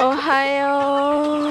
Ohio.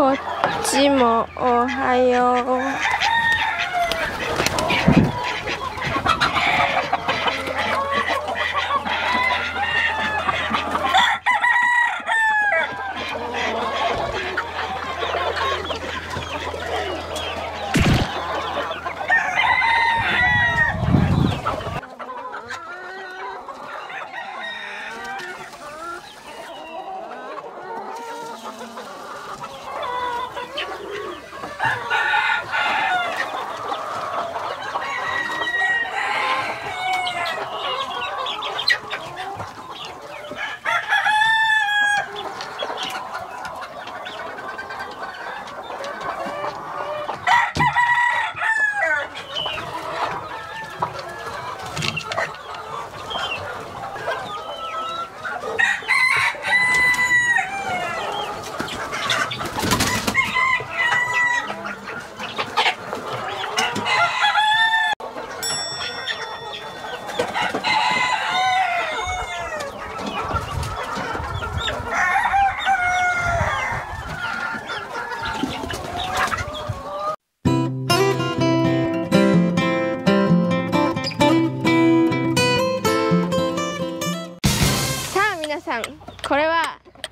和鸡毛哦还有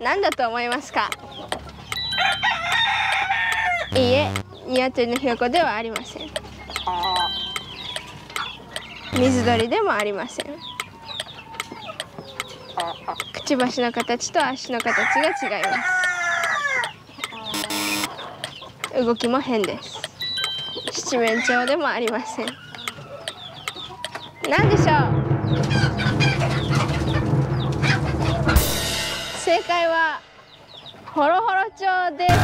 何だと思いますか？いいえ鶏のひよこではありません。水鳥でもありません。くちばしの形と足の形が違います。動きも変です。七面鳥でもありません。何でしょう？正解はホロホロ町です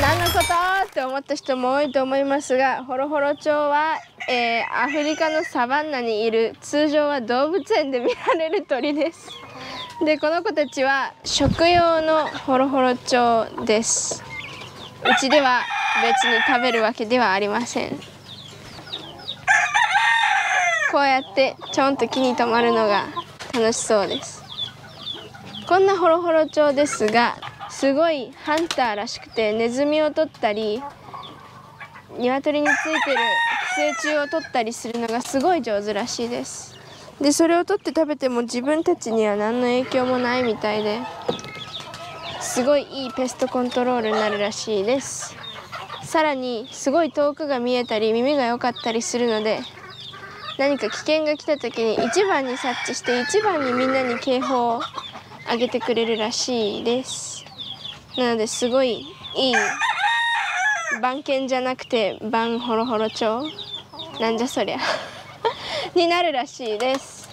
何のことって思った人も多いと思いますがホロホロ町は、えー、アフリカのサバンナにいる通常は動物園で見られる鳥です。でこの子たちは食用のホロホロ鳥です。うちでは別に食べるわけではありません。こうやってちょんと木に止まるのが楽しそうです。こんなホロホロ鳥ですがすごいハンターらしくてネズミを取ったり鶏についてる寄生虫を取ったりするのがすごい上手らしいです。でそれを取って食べても自分たちには何の影響もないみたいですごいいいペストコントロールになるらしいです。さらにすごい遠くが見えたり耳が良かったりするので何か危険が来た時に一番に察知して一番にみんなに警報をあげてくれるらしいです。なのですごいいい番犬じゃなくて番ホロホロ鳥なんじゃそりゃ。になるらしいです。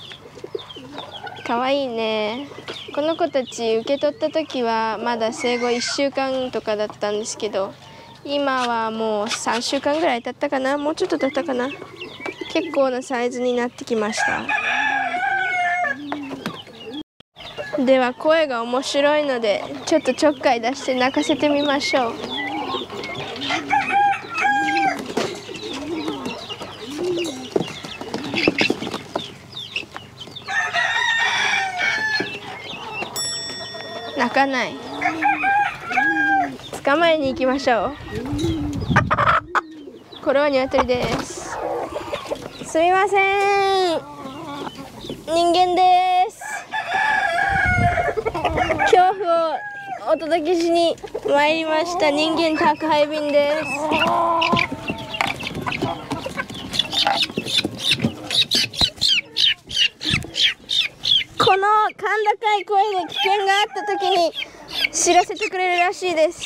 かわいいね。この子たち受け取った時はまだ生後1週間とかだったんですけど今はもう3週間ぐらい経ったかな？もうちょっと経ったかな？結構なサイズになってきました。では声が面白いのでちょっとちょっかい出して泣かせてみましょう。泣かない。捕まえに行きましょう。これは鶏です。すみません。人間です。恐怖をお届けしに参りました。人間宅配便です。この甲高い声で危険があった時に知らせてくれるらしいです。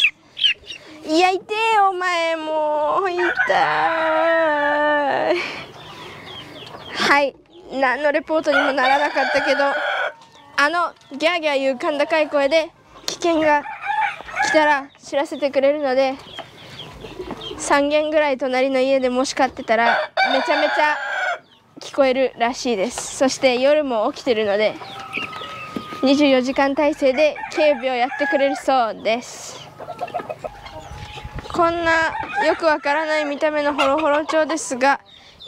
いやいてお前もう痛い。はい。何のレポートにもならなかったけど。あのギャーギャー言う甲高い声で危険が来たら知らせてくれるので3軒ぐらい隣の家でもし飼ってたらめちゃめちゃ聞こえるらしいです。そして夜も起きてるので24時間体制で警備をやってくれるそうです。こんなよくわからない見た目のホロホロ鳥ですが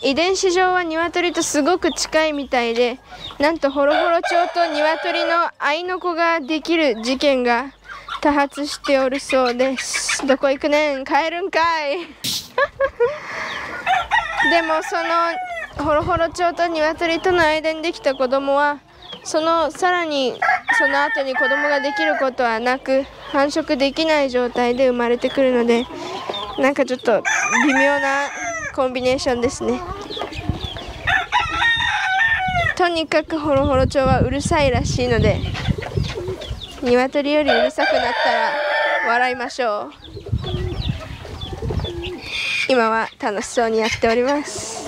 遺伝子上は鶏とすごく近いみたいでなんとホロホロ鳥と鶏の愛の子ができる事件が多発しておるそうです。どこ行くねん？帰るんかい。でもそのホロホロ鳥と鶏との間にできた子供はそのさらにその後に子供ができることはなく繁殖できない状態で生まれてくるのでなんかちょっと微妙なコンビネーションですね。とにかくホロホロ鳥はうるさいらしいので鶏よりうるさくなったら笑いましょう。今は楽しそうにやっております。